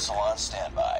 Missile on standby.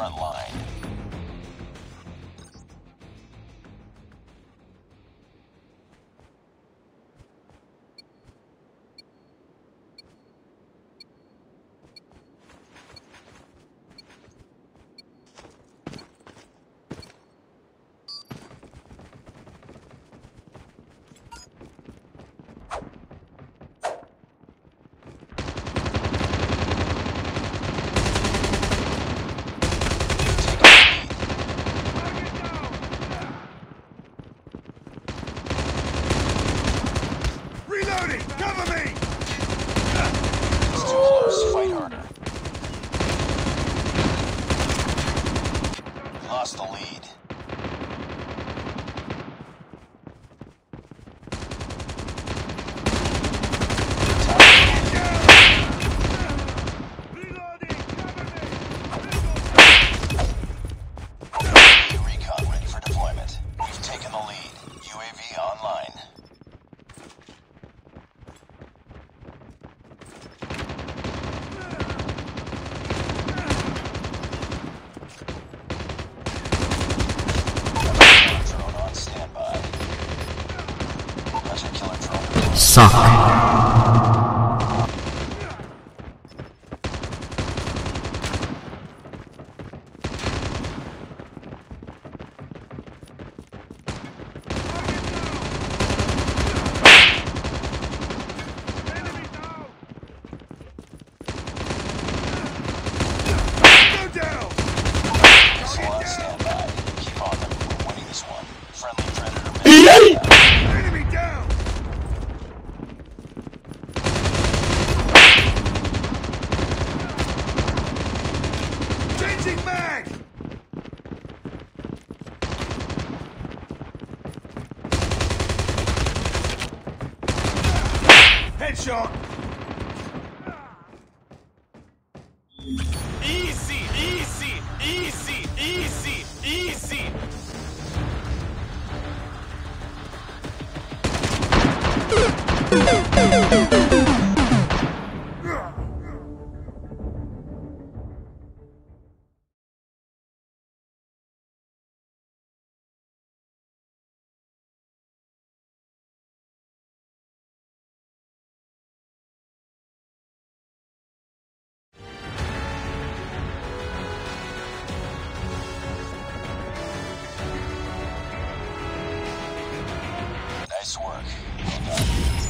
front line. Cover me! Cover me! Fighter. suck. Nice work.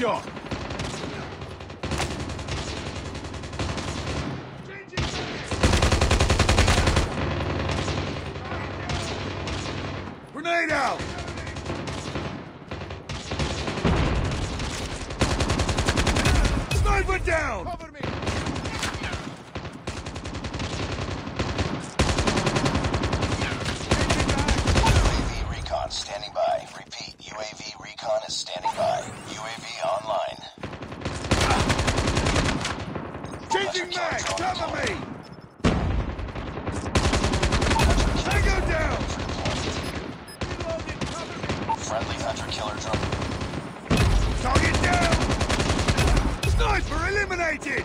Headshot! Grenade out! Sniper down! Cover me! UAV recon standing by. Repeat, UAV recon is standing by. UAV online. Changing mag! Cover me! Tango down! Reloading, cover me! Friendly hunter killer drone. Target down! Sniper eliminated!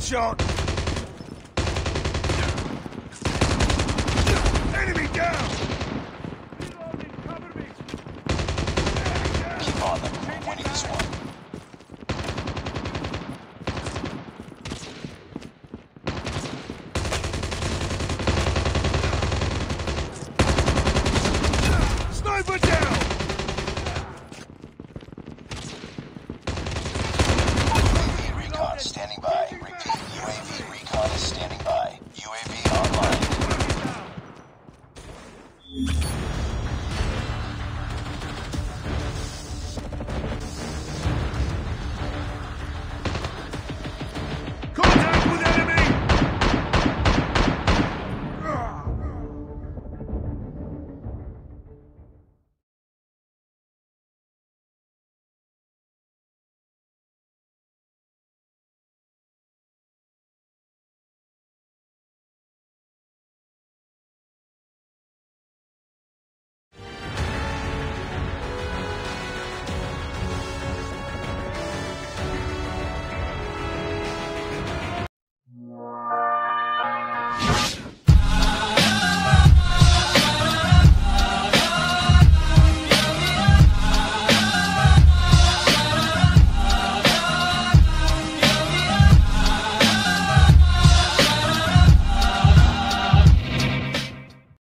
Headshot! Enemy down! Keep on them. We're winning this one. standing by.